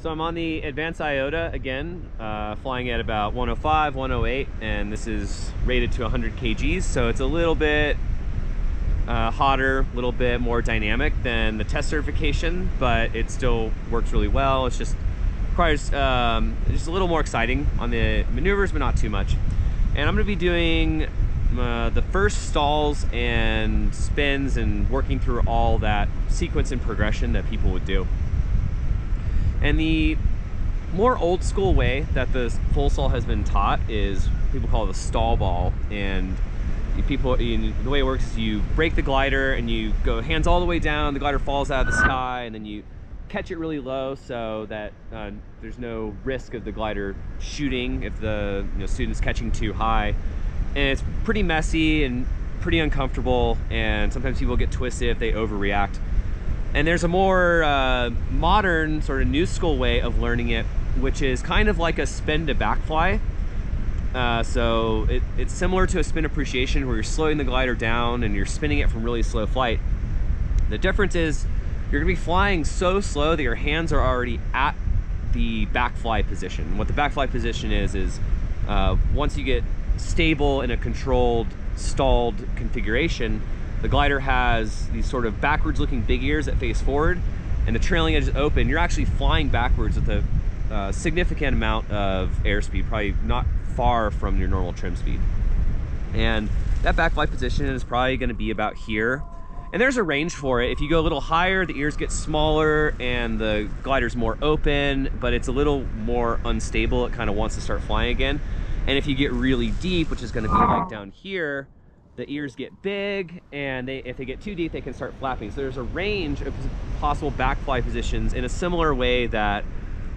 So I'm on the Advance Iota again, uh, flying at about 105, 108, and this is rated to 100 kgs, so it's a little bit uh, hotter, a little bit more dynamic than the test certification, but it still works really well. It's just requires um, just a little more exciting on the maneuvers, but not too much. And I'm gonna be doing uh, the first stalls and spins and working through all that sequence and progression that people would do. And the more old school way that the full stall has been taught is people call it the stall ball. And people, the way it works is you brake the glider and you go hands all the way down, the glider falls out of the sky, and then you catch it really low so that uh, there's no risk of the glider shooting if the you know, student's catching too high. And it's pretty messy and pretty uncomfortable, and sometimes people get twisted if they overreact. And there's a more uh, modern, sort of new school way of learning it, which is kind of like a spin to back fly. Uh, so it, it's similar to a spin appreciation where you're slowing the glider down and you're spinning it from really slow flight. The difference is you're gonna be flying so slow that your hands are already at the back fly position. What the back fly position is, is uh, once you get stable in a controlled, stalled configuration, the glider has these sort of backwards looking big ears that face forward and the trailing edge is open. You're actually flying backwards with a uh, significant amount of airspeed, probably not far from your normal trim speed. And that back flight position is probably gonna be about here. And there's a range for it. If you go a little higher, the ears get smaller and the glider's more open, but it's a little more unstable. It kind of wants to start flying again. And if you get really deep, which is gonna be like down here, the ears get big and they, if they get too deep, they can start flapping. So there's a range of possible back fly positions in a similar way that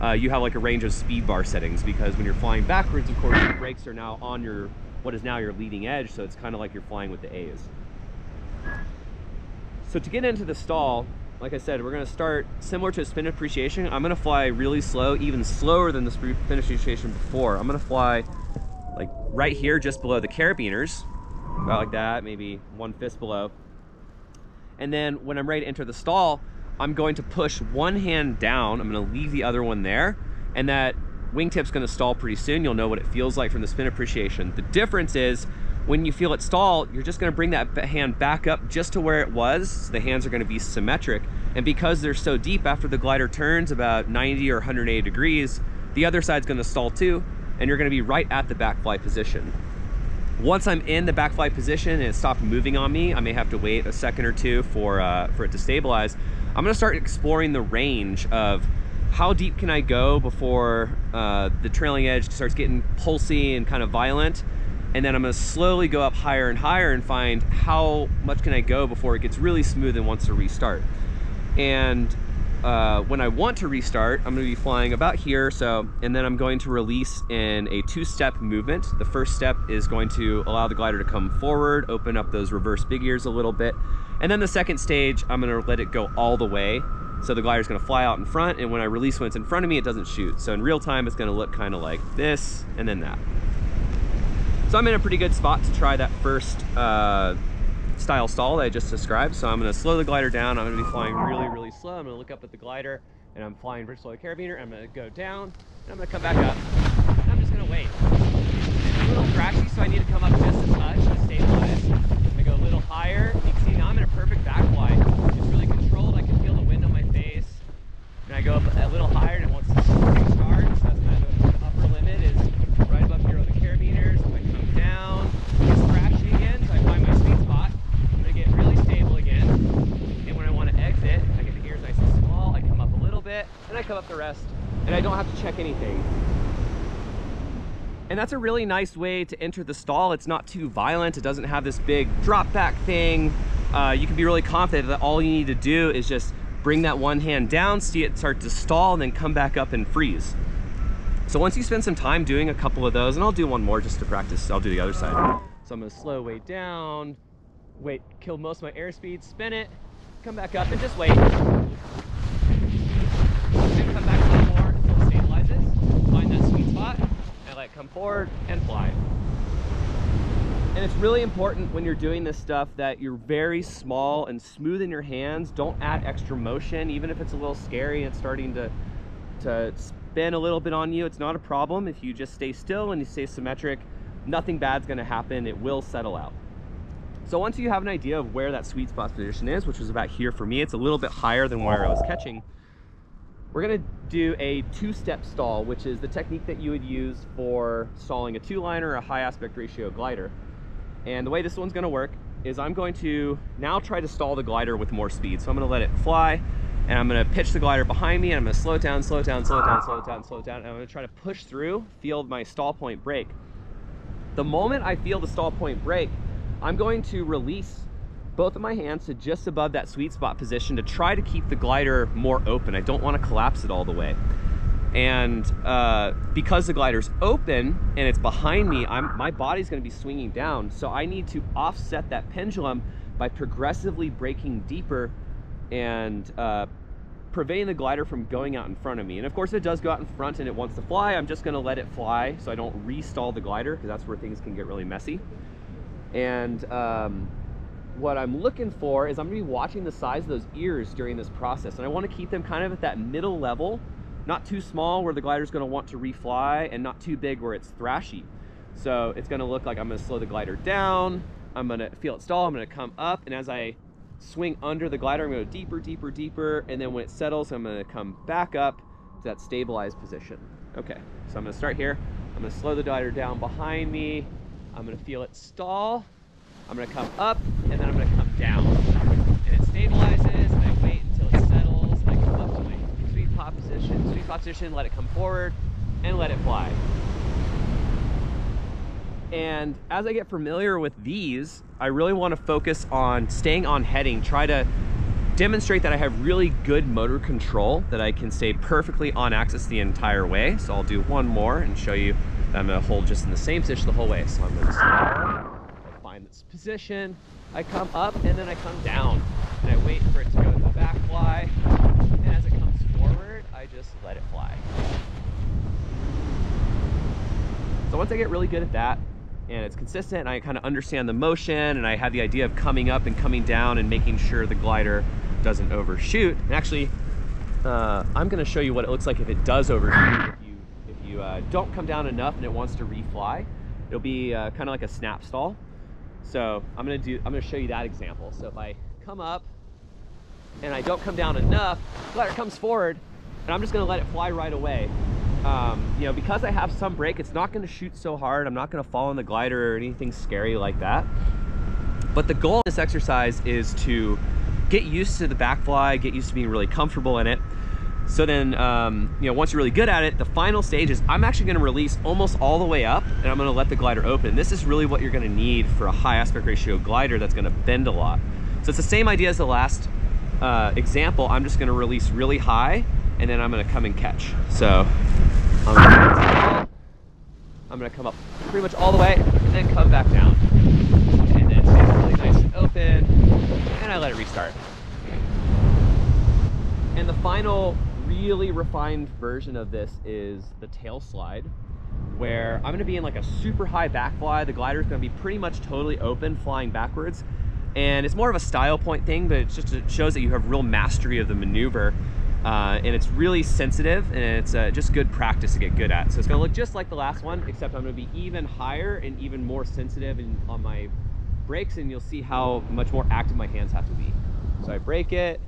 uh, you have like a range of speed bar settings because when you're flying backwards, of course, your brakes are now on your, what is now your leading edge. So it's kind of like you're flying with the A's. So to get into the stall, like I said, we're gonna start similar to a spin appreciation. I'm gonna fly really slow, even slower than the spin appreciation before. I'm gonna fly like right here, just below the carabiners, about like that, maybe one fist below. And then when I'm ready to enter the stall, I'm going to push one hand down. I'm gonna leave the other one there. And that wingtip's gonna stall pretty soon. You'll know what it feels like from the spin appreciation. The difference is when you feel it stall, you're just gonna bring that hand back up just to where it was. So the hands are gonna be symmetric. And because they're so deep after the glider turns about 90 or 180 degrees, the other side's gonna stall too, and you're gonna be right at the back fly position. Once I'm in the back fly position and it stopped moving on me, I may have to wait a second or two for, uh, for it to stabilize. I'm gonna start exploring the range of how deep can I go before uh, the trailing edge starts getting pulsy and kind of violent. And then I'm gonna slowly go up higher and higher and find how much can I go before it gets really smooth and wants to restart. And uh, when I want to restart, I'm gonna be flying about here, so, and then I'm going to release in a two-step movement. The first step is going to allow the glider to come forward, open up those reverse big ears a little bit. And then the second stage, I'm gonna let it go all the way. So the glider's gonna fly out in front, and when I release when it's in front of me, it doesn't shoot. So in real time, it's gonna look kind of like this, and then that. So I'm in a pretty good spot to try that first uh, style stall that I just described. So I'm gonna slow the glider down. I'm gonna be flying really, really slow. I'm gonna look up at the glider and I'm flying very slow carabiner. I'm gonna go down and I'm gonna come back up. And I'm just gonna wait. It's a little crashy, so I need to come up just a touch to stabilize. I'm gonna go a little higher. You can see now I'm in a perfect back fly. It's really controlled. I can feel the wind on my face. And I go up a little higher and it to restart. So that's kind of the upper limit is right above here on the carabiners. If I come down, it's crashy again, so I find my sweet spot. I'm gonna get really stable again. And when I want to exit, I get the gears nice and small. I come up a little bit, and I come up the rest, and I don't have to check anything. And that's a really nice way to enter the stall. It's not too violent. It doesn't have this big drop back thing. Uh, you can be really confident that all you need to do is just bring that one hand down, see it start to stall, and then come back up and freeze. So once you spend some time doing a couple of those, and I'll do one more just to practice, I'll do the other side. So I'm gonna slow way down, wait, kill most of my airspeed, spin it, come back up and just wait. Then come back a little more until it stabilizes, find that sweet spot, and let it forward and fly. And it's really important when you're doing this stuff that you're very small and smooth in your hands. Don't add extra motion, even if it's a little scary and starting to to spin a little bit on you, it's not a problem. If you just stay still and you stay symmetric, nothing bad's gonna happen. It will settle out. So once you have an idea of where that sweet spot position is, which was about here for me, it's a little bit higher than where I was catching, we're gonna do a two-step stall, which is the technique that you would use for stalling a two-liner or a high aspect ratio glider. And the way this one's gonna work is I'm going to now try to stall the glider with more speed. So I'm gonna let it fly, and I'm gonna pitch the glider behind me, and I'm gonna slow it down, slow it down, slow it down, slow it down, slow it down, and I'm gonna try to push through, feel my stall point break. The moment I feel the stall point break, I'm going to release both of my hands to just above that sweet spot position to try to keep the glider more open. I don't want to collapse it all the way. And uh, because the glider's open and it's behind me, I'm, my body's gonna be swinging down. So I need to offset that pendulum by progressively braking deeper and uh, preventing the glider from going out in front of me. And of course it does go out in front and it wants to fly. I'm just gonna let it fly so I don't restall the glider because that's where things can get really messy. And um, what I'm looking for is I'm gonna be watching the size of those ears during this process. And I wanna keep them kind of at that middle level, not too small where the glider's gonna want to refly and not too big where it's thrashy. So it's gonna look like I'm gonna slow the glider down, I'm gonna feel it stall, I'm gonna come up, and as I swing under the glider, I'm gonna go deeper, deeper, deeper, and then when it settles, I'm gonna come back up to that stabilized position. Okay, so I'm gonna start here. I'm gonna slow the glider down behind me, I'm gonna feel it stall. I'm gonna come up and then down. And it stabilizes and I wait until it settles and I come up to my sweet spot position, sweet spot position, let it come forward and let it fly. And as I get familiar with these, I really wanna focus on staying on heading, try to demonstrate that I have really good motor control, that I can stay perfectly on axis the entire way. So I'll do one more and show you I'm gonna hold just in the same position the whole way. So I'm gonna find this position, I come up and then I come down. And I wait for it to go to the back fly. And as it comes forward, I just let it fly. So once I get really good at that, and it's consistent, and I kind of understand the motion, and I have the idea of coming up and coming down and making sure the glider doesn't overshoot. And actually, uh, I'm gonna show you what it looks like if it does overshoot If you uh, don't come down enough and it wants to refly, it'll be uh, kind of like a snap stall. So I'm gonna do, I'm gonna show you that example. So if I come up and I don't come down enough, the glider comes forward and I'm just gonna let it fly right away. Um, you know, because I have some brake, it's not gonna shoot so hard. I'm not gonna fall in the glider or anything scary like that. But the goal of this exercise is to get used to the back fly, get used to being really comfortable in it. So then, um, you know, once you're really good at it, the final stage is I'm actually gonna release almost all the way up and I'm gonna let the glider open. This is really what you're gonna need for a high aspect ratio glider that's gonna bend a lot. So it's the same idea as the last uh, example. I'm just gonna release really high and then I'm gonna come and catch. So I'm gonna, I'm gonna come up pretty much all the way and then come back down. And then really nice and open and I let it restart. And the final really refined version of this is the tail slide where I'm gonna be in like a super high back fly. The glider is gonna be pretty much totally open, flying backwards. And it's more of a style point thing, but it just it shows that you have real mastery of the maneuver. Uh, and it's really sensitive and it's uh, just good practice to get good at. So it's gonna look just like the last one, except I'm gonna be even higher and even more sensitive in, on my brakes and you'll see how much more active my hands have to be. So I brake it,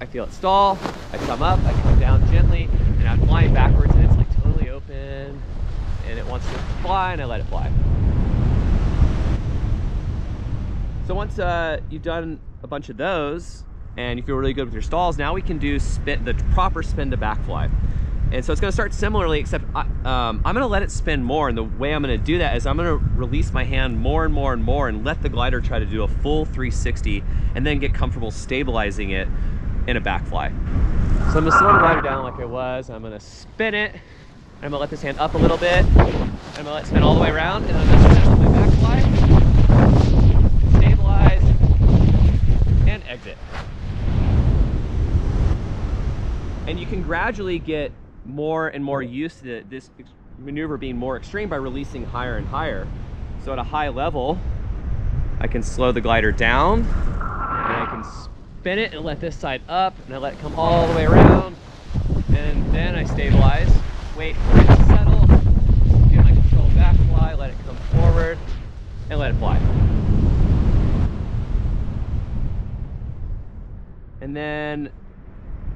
I feel it stall, I come up, I come down gently, and I'm flying backwards and it's like totally open and it wants to fly and I let it fly. So once uh, you've done a bunch of those and you feel really good with your stalls, now we can do spin, the proper spin to back fly. And so it's gonna start similarly, except I, um, I'm gonna let it spin more. And the way I'm gonna do that is I'm gonna release my hand more and more and more and let the glider try to do a full 360 and then get comfortable stabilizing it in a back fly. So I'm gonna slow the glider down like I was. I'm gonna spin it. I'm gonna let this hand up a little bit. I'm gonna let it spin all the way around, and I'm gonna spin my back fly, stabilize, and exit. And you can gradually get more and more used to this maneuver being more extreme by releasing higher and higher. So at a high level, I can slow the glider down, and I can spin it and let this side up and I let it come all the way around and Then I stabilize, wait for it to settle, get my control back fly, let it come forward, and let it fly. And then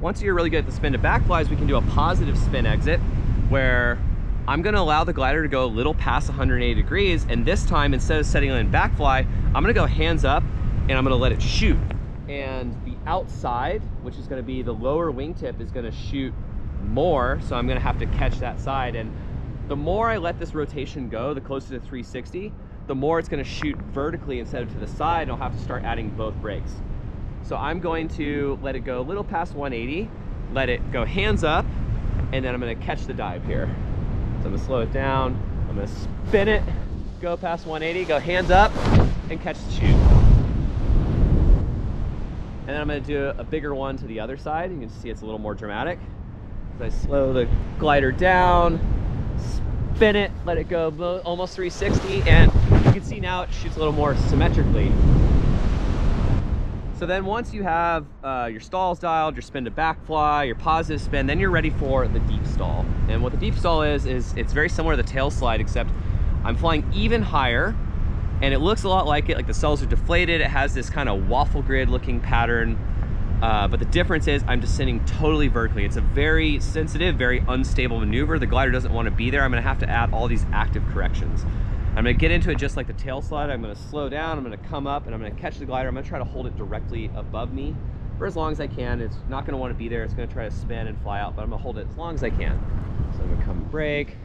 once you're really good at the spin to back flies, we can do a positive spin exit where I'm gonna allow the glider to go a little past 180 degrees. And this time, instead of setting it in back fly, I'm gonna go hands up and I'm gonna let it shoot. And the outside, which is gonna be the lower wingtip, is gonna shoot more. So I'm gonna have to catch that side. And the more I let this rotation go, the closer to 360, the more it's gonna shoot vertically instead of to the side. And I'll have to start adding both brakes. So I'm going to let it go a little past 180, let it go hands up, and then I'm gonna catch the dive here. So I'm gonna slow it down, I'm gonna spin it, go past 180, go hands up, and catch the shoot. And then I'm gonna do a bigger one to the other side. You can see it's a little more dramatic. As I slow the glider down, spin it, let it go almost 360, and you can see now it shoots a little more symmetrically. So then once you have uh, your stalls dialed, your spin to back fly, your positive spin, then you're ready for the deep stall. And what the deep stall is, is it's very similar to the tail slide, except I'm flying even higher and it looks a lot like it, like the cells are deflated. It has this kind of waffle grid looking pattern. Uh, but the difference is I'm descending totally vertically. It's a very sensitive, very unstable maneuver. The glider doesn't want to be there. I'm gonna have to add all these active corrections. I'm gonna get into it just like the tail slide. I'm gonna slow down, I'm gonna come up and I'm gonna catch the glider. I'm gonna try to hold it directly above me for as long as I can. It's not gonna wanna be there. It's gonna try to spin and fly out, but I'm gonna hold it as long as I can. So I'm gonna come and brake.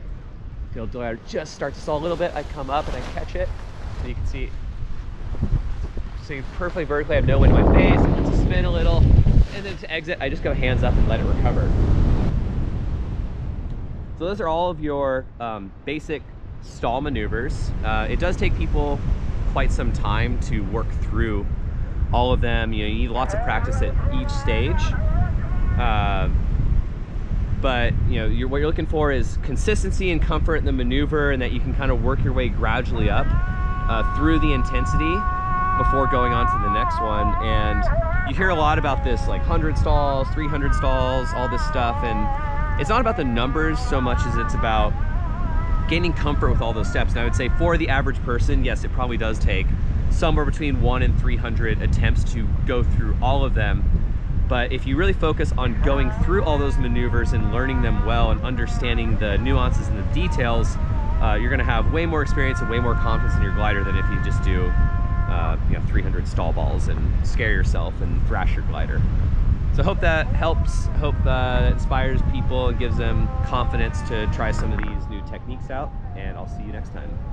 Feel the glider just start to stall a little bit. I come up and I catch it. And you can see sitting perfectly vertically. I have no wind in my face. It to spin a little. And then to exit, I just go hands up and let it recover. So those are all of your um, basic stall maneuvers. Uh, it does take people quite some time to work through all of them. You know, you need lots of practice at each stage. Uh, but you know, you're, what you're looking for is consistency and comfort in the maneuver, and that you can kind of work your way gradually up uh, through the intensity before going on to the next one. And you hear a lot about this, like 100 stalls, 300 stalls, all this stuff, and it's not about the numbers so much as it's about gaining comfort with all those steps. And I would say for the average person, yes, it probably does take somewhere between one and 300 attempts to go through all of them. But if you really focus on going through all those maneuvers and learning them well and understanding the nuances and the details, uh, you're gonna have way more experience and way more confidence in your glider than if you just do uh, you know, 300 stall balls and scare yourself and thrash your glider. So hope that helps, hope uh, that inspires people and gives them confidence to try some of these new techniques out, and I'll see you next time.